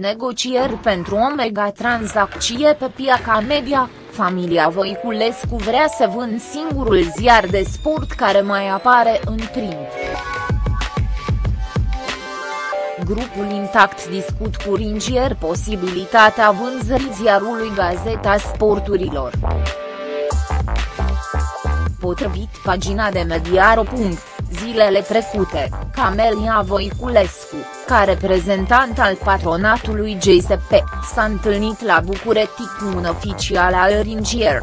Negocieri pentru o mega tranzacție pe piața media, familia Voiculescu vrea să vând singurul ziar de sport care mai apare în print. Grupul Intact discut cu Ringier posibilitatea vânzării ziarului Gazeta Sporturilor. Potrivit pagina de Mediaro. Zilele trecute, Camelia Voiculescu, ca reprezentant al patronatului GSP, s-a întâlnit la București cu un oficial al Ringier.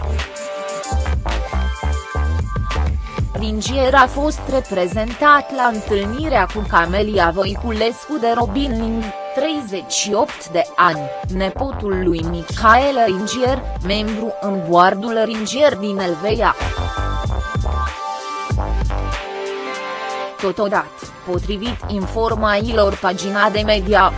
Ringier a fost reprezentat la întâlnirea cu Camelia Voiculescu de Robin Ling, 38 de ani, nepotul lui Michael Ringier, membru în boardul Ringier din Elveia. Totodată, potrivit informațiilor pagina de media.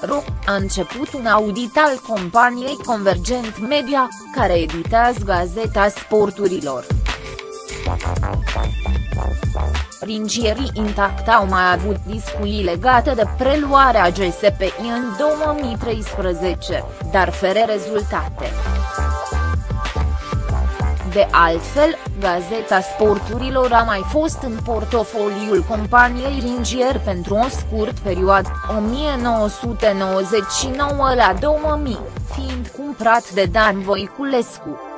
RO, a început un audit al companiei Convergent Media, care editează Gazeta Sporturilor. Ringierii Intact au mai avut discuții legate de preluarea GSPI în 2013, dar fără rezultate. De altfel, Gazeta Sporturilor a mai fost în portofoliul companiei Ringier pentru o scurt perioadă, 1999 la 2000, fiind cumpărat de Dan Voiculescu.